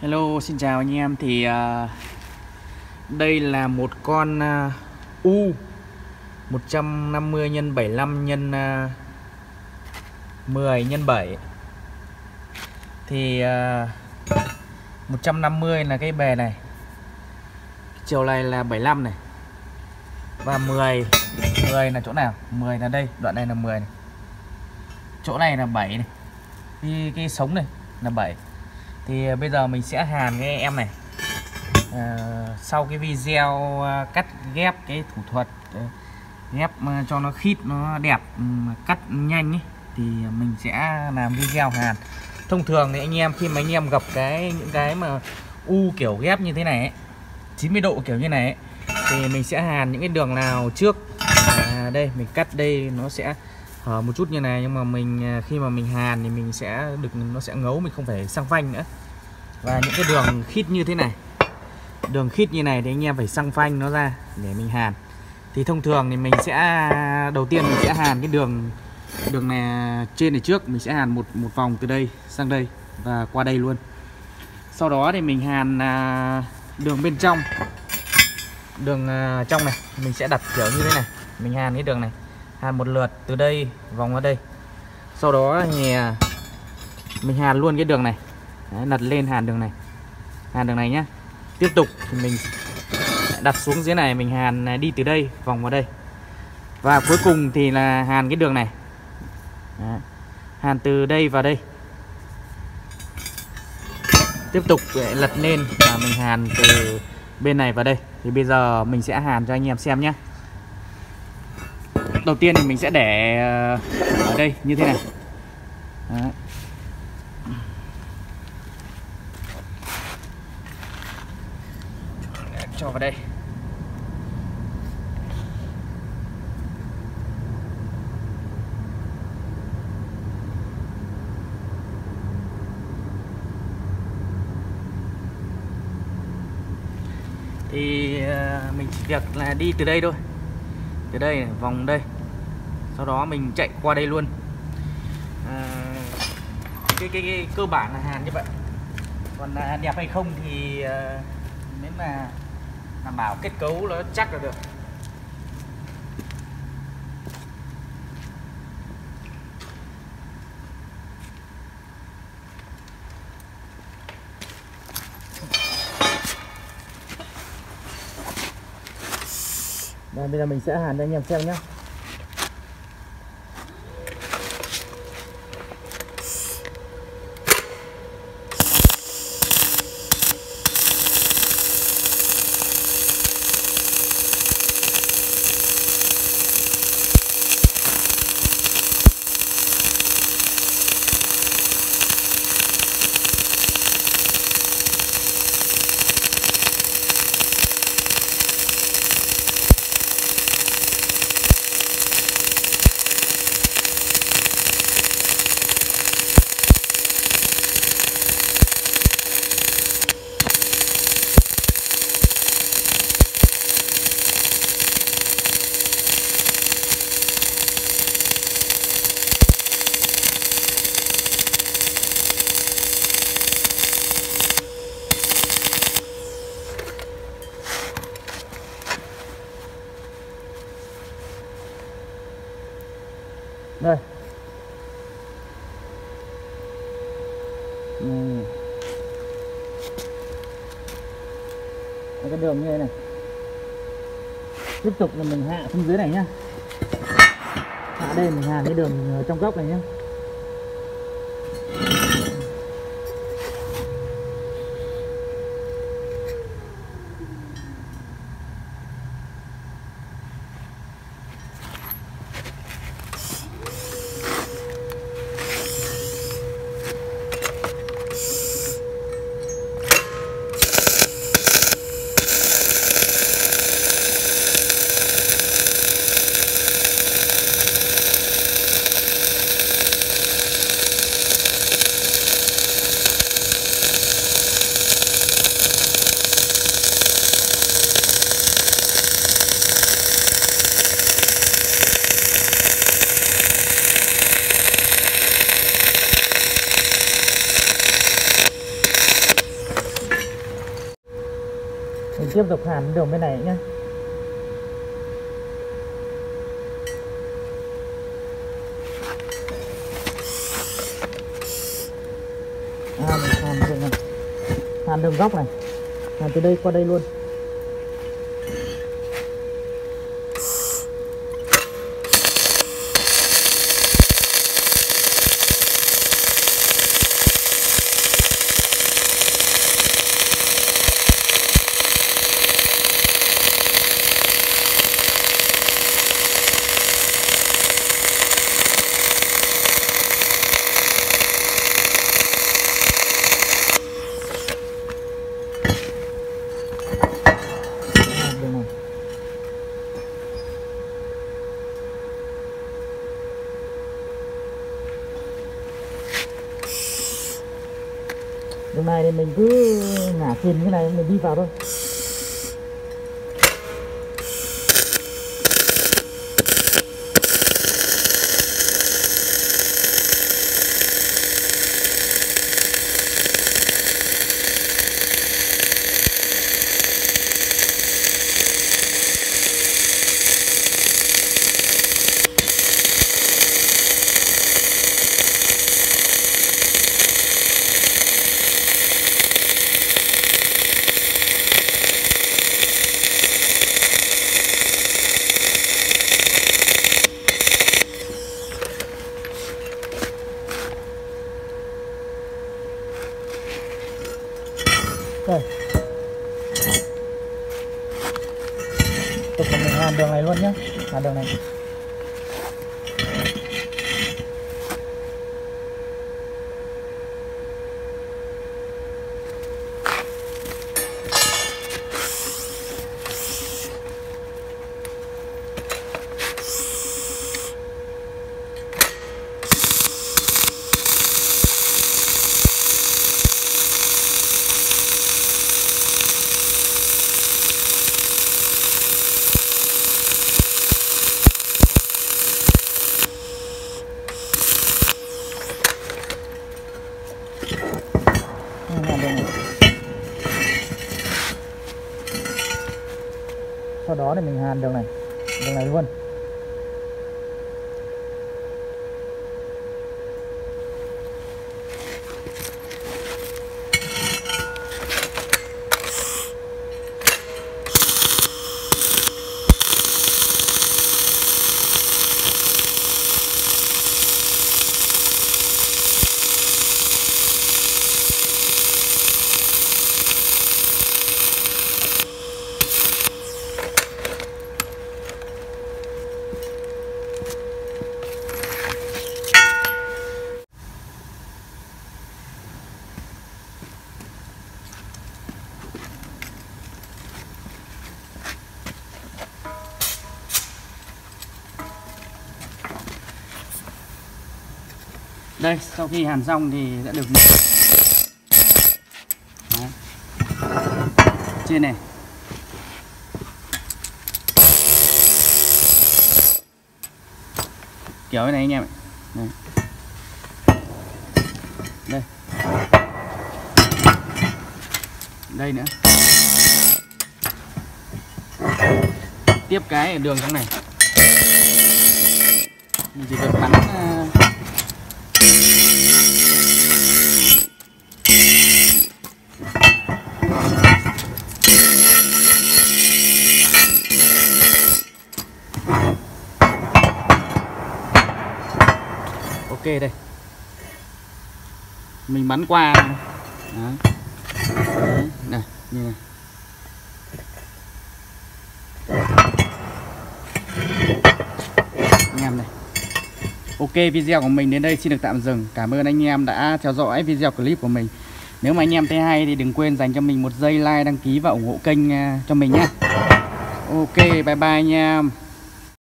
Hello, xin chào anh em. Thì uh, đây là một con uh, U 150 x 75 x uh, 10 x 7 thì à, uh, 150 là cái bề này. Chiều này là 75 này. Và 10 10 là chỗ nào? 10 là đây đoạn này là 10 này. chỗ này là 7 này. Cái, cái sống này là 7 thì à, bây giờ mình sẽ hàn cái em này. À, sau cái video à, cắt ghép cái thủ thuật à, ghép cho nó khít nó đẹp cắt nhanh ấy, thì mình sẽ làm video hàn. Thông thường thì anh em khi mà anh em gặp cái những cái mà u kiểu ghép như thế này ấy, 90 độ kiểu như này ấy, thì mình sẽ hàn những cái đường nào trước. À, đây mình cắt đây nó sẽ hở một chút như này nhưng mà mình khi mà mình hàn thì mình sẽ được nó sẽ ngấu mình không phải sang phanh nữa và những cái đường khít như thế này. Đường khít như này thì anh em phải sang phanh nó ra để mình hàn. Thì thông thường thì mình sẽ, đầu tiên mình sẽ hàn cái đường đường này trên này trước. Mình sẽ hàn một một vòng từ đây sang đây và qua đây luôn. Sau đó thì mình hàn à, đường bên trong. Đường à, trong này, mình sẽ đặt kiểu như thế này. Mình hàn cái đường này. Hàn một lượt từ đây vòng qua đây. Sau đó thì à, mình hàn luôn cái đường này. Đấy, lật lên hàn đường này. Hàn đường này nhá. Tiếp tục thì mình đặt xuống dưới này mình hàn đi từ đây vòng vào đây. Và cuối cùng thì là hàn cái đường này. Đấy. hàn từ đây vào đây. Tiếp tục lật lên và mình hàn từ bên này vào đây. Thì bây giờ mình sẽ hàn cho anh em xem nhé đầu tiên thì mình sẽ để ờ, ở đây như thế này. Đấy. Cho vào đây. Thì ờ, mình chỉ việc là đi từ đây thôi. Từ đây này, vòng đây. Sau đó mình chạy qua đây luôn. À, cái, cái, cái cơ bản là hàn như vậy. Còn đẹp hay không thì uh, nếu mà đảm bảo kết cấu nó chắc là được. Đây, bây giờ mình sẽ hàn cho anh em xem nhé đây. Ừ. cái đường như thế này. Tiếp tục là mình hạ xuống dưới này nhá. Hạ đây mình hạ cái đường ờ, trong góc này nhá. Tiếp tục hàn đường bên này nhé à, hàn đường này. Hàn đường góc này. Hàn từ đây qua đây luôn. Thì mình cứ ngả tiền cái này mình đi vào thôi. Luôn nhé là đường này Hàn đường này sau đó thì mình hàn đường này. Đường này luôn. Đây sau khi hàn xong thì đã được Đấy. trên này. Kéo cái này anh em ạ. Đây. đây. Đây nữa. Tiếp cái ở đường trong này. Mình chỉ việc bắn uh, đây. Mình bắn qua. Đấy. Đấy, này như này. Anh em này. Ok video của mình đến đây xin được tạm dừng. Cảm ơn anh em đã theo dõi video clip của mình. Nếu mà anh em thấy hay thì đừng quên dành cho mình một giây like đăng ký và ủng hộ kênh à, cho mình nhé. Ok bye bye anh em.